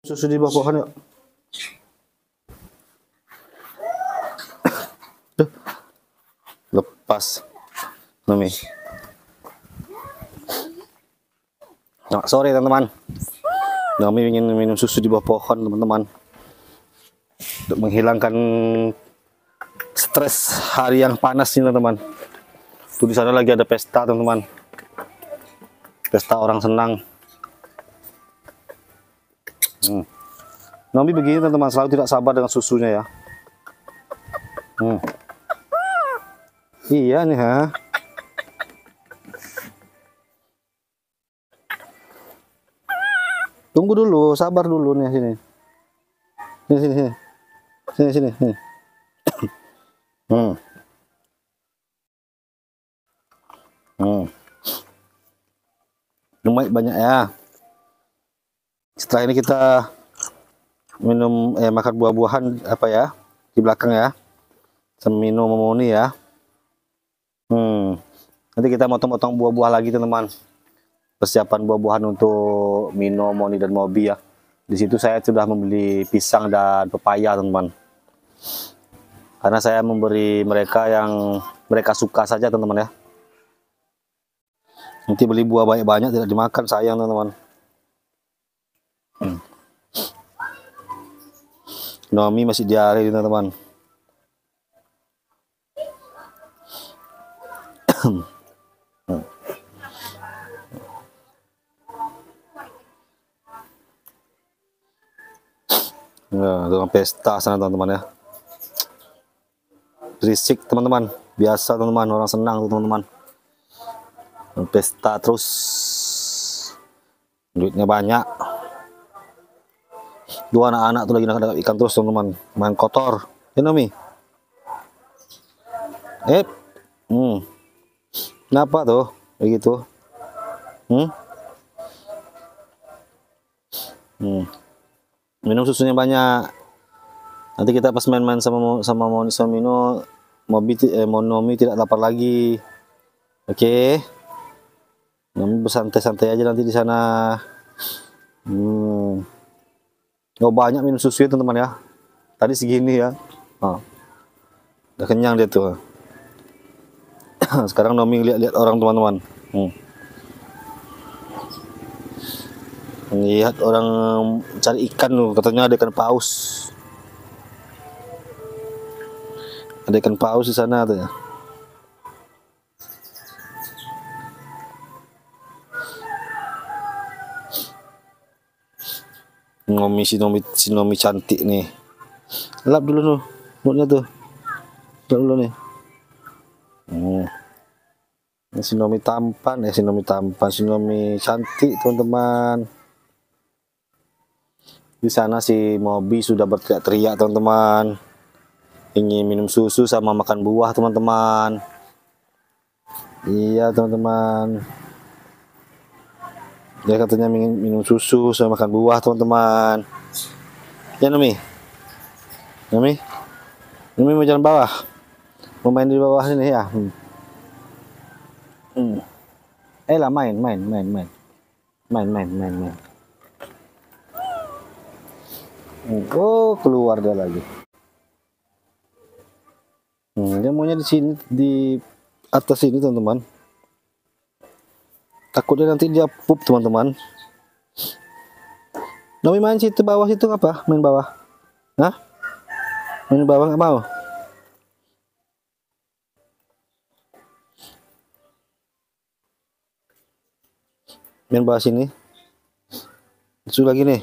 Susu di bawah pohon yuk. Lepas. Nomi. Nah, sorry teman-teman. Nomi ingin minum susu di bawah pohon teman-teman. Untuk menghilangkan stres hari yang panas ini teman-teman. Tuh di sana lagi ada pesta teman-teman. Pesta orang senang. Hmm. Nomi begini teman-teman selalu tidak sabar dengan susunya ya. Hmm. Iya nih ha. Tunggu dulu, sabar dulu nih sini. Sini sini sini. Sini sini. sini. hmm. Hmm. Lumayan banyak ya setelah ini kita minum eh makan buah-buahan apa ya di belakang ya. Seminum memoni ya. Hmm. Nanti kita motong-motong buah-buah lagi teman-teman. Persiapan buah-buahan untuk Mino, Moni dan Mobi ya. Di situ saya sudah membeli pisang dan pepaya teman-teman. Karena saya memberi mereka yang mereka suka saja teman-teman ya. Nanti beli buah banyak-banyak tidak dimakan sayang teman-teman Nomi masih diare teman-teman. Ya, dengan pesta sana teman-teman ya. Berisik teman-teman. Biasa teman-teman, orang senang teman-teman. Pesta terus. Duitnya banyak dua anak-anak tuh lagi nangkap ikan terus teman-teman main kotor. Ya Nomi? Eh hmm. Kenapa tuh? Begitu hmm? Hmm. Minum susunya banyak. Nanti kita pas main-main sama sama Moni sama Mino Mobi eh, Monomi tidak lapar lagi. Oke. Okay. Nomi bersantai-santai aja nanti di sana. Hmm Oh banyak minum susu ya teman-teman ya. Tadi segini ya. Oh. Udah kenyang dia tuh. Sekarang Nomi lihat-lihat orang teman-teman. Hmm. Lihat orang cari ikan tuh, katanya ada ikan paus. Ada ikan paus di sana tuh ya. Nomi si Nomi si Nomi cantik nih. Lap dulu tuh mulutnya tuh. Lap dulu nih. Hmm. Si Nomi tampan ya si Nomi tampan, si Nomi cantik teman-teman. Di sana si Mobi sudah berteriak-teriak teman-teman. Ingin minum susu sama makan buah teman-teman. Iya teman-teman dia katanya minum, minum susu sama makan buah teman-teman. Ya Numi? Numi? Numi mau jalan bawah? Mau main di bawah sini ya? Hmm. Hmm. eh lah main main main main. Main main main main. Hmm. oh keluar dia lagi. Hmm, dia maunya di sini di atas ini teman-teman takutnya nanti dia pup teman-teman. Nomi main situ bawah situ apa main bawah. Hah? main bawah nggak mau? Main bawah sini. Itu lagi nih.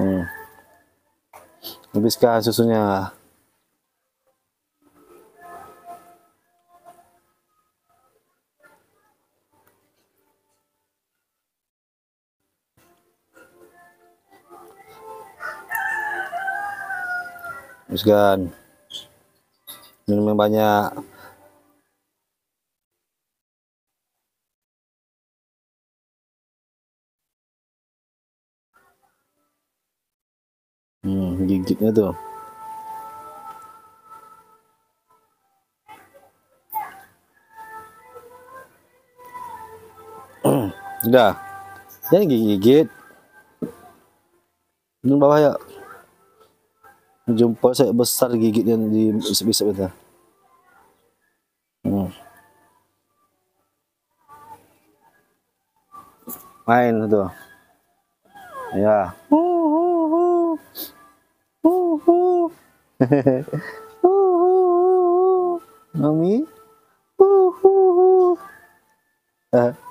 Hmm. habiskan susunya Teruskan. Minum yang banyak. Hmm, gigitnya tuh. Udah. Jangan gigit. Di bawah ya. Jumpa saya besar gigit yang di isap-isap itu. Hmm. Main itu. Ya. Mami. Uh.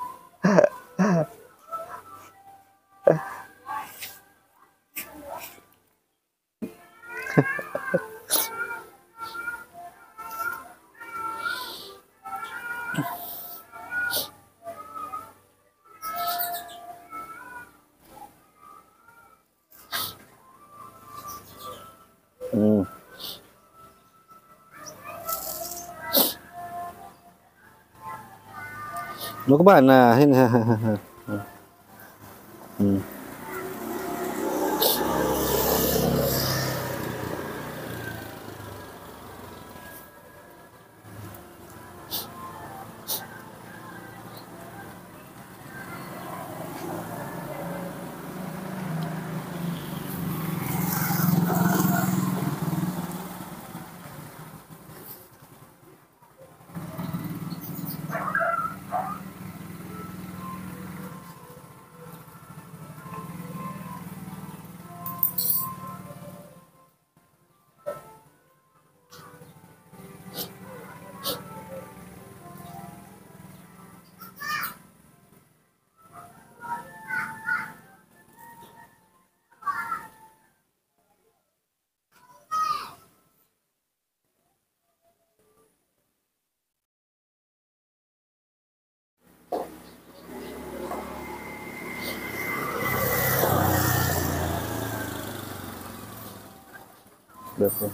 Mau ke mana? hmm. Berapa?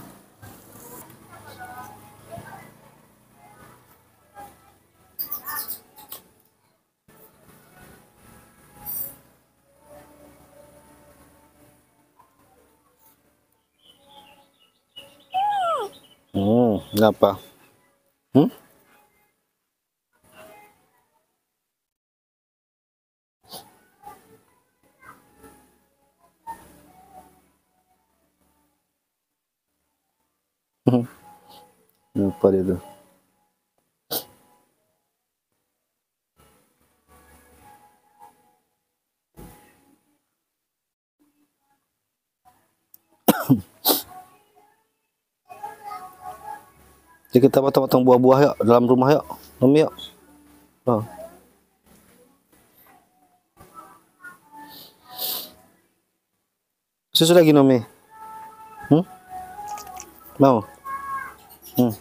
Hmm, kenapa? Hmm? Dia tuh. Jadi kita potong-potong buah-buah yuk dalam rumah yuk. Nomi yuk. Oh. Susu lagi Nomi. Hmm? Mau? Hmm.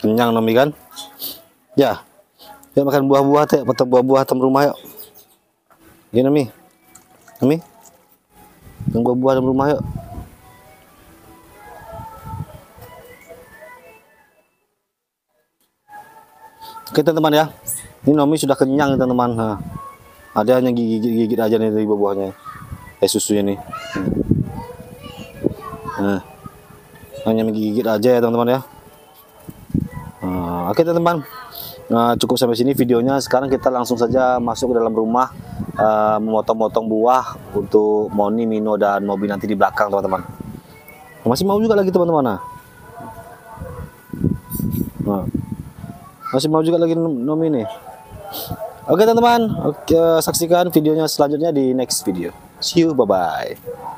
Kenyang Nomi kan? Ya. Yuk makan buah-buah teh, potong buah-buah tem rumah yuk. Gini Nomi. Nomi. Potong buah-buah dalam rumah yuk. Oke teman-teman ya. Ini Nomi sudah kenyang teman-teman. Nah, ada hanya gigit-gigit aja nih dari buah-buahnya. Eh susunya nih. Nah, hanya menggigit aja ya teman-teman ya. Nah, oke teman-teman. Nah, cukup sampai sini videonya. Sekarang kita langsung saja masuk ke dalam rumah uh, memotong-motong buah untuk Moni, Mino dan Mobi nanti di belakang teman-teman. Masih mau juga lagi teman-teman. Nah. Masih mau juga lagi nomi nih. Oke teman-teman, oke saksikan videonya selanjutnya di next video. See you, bye bye.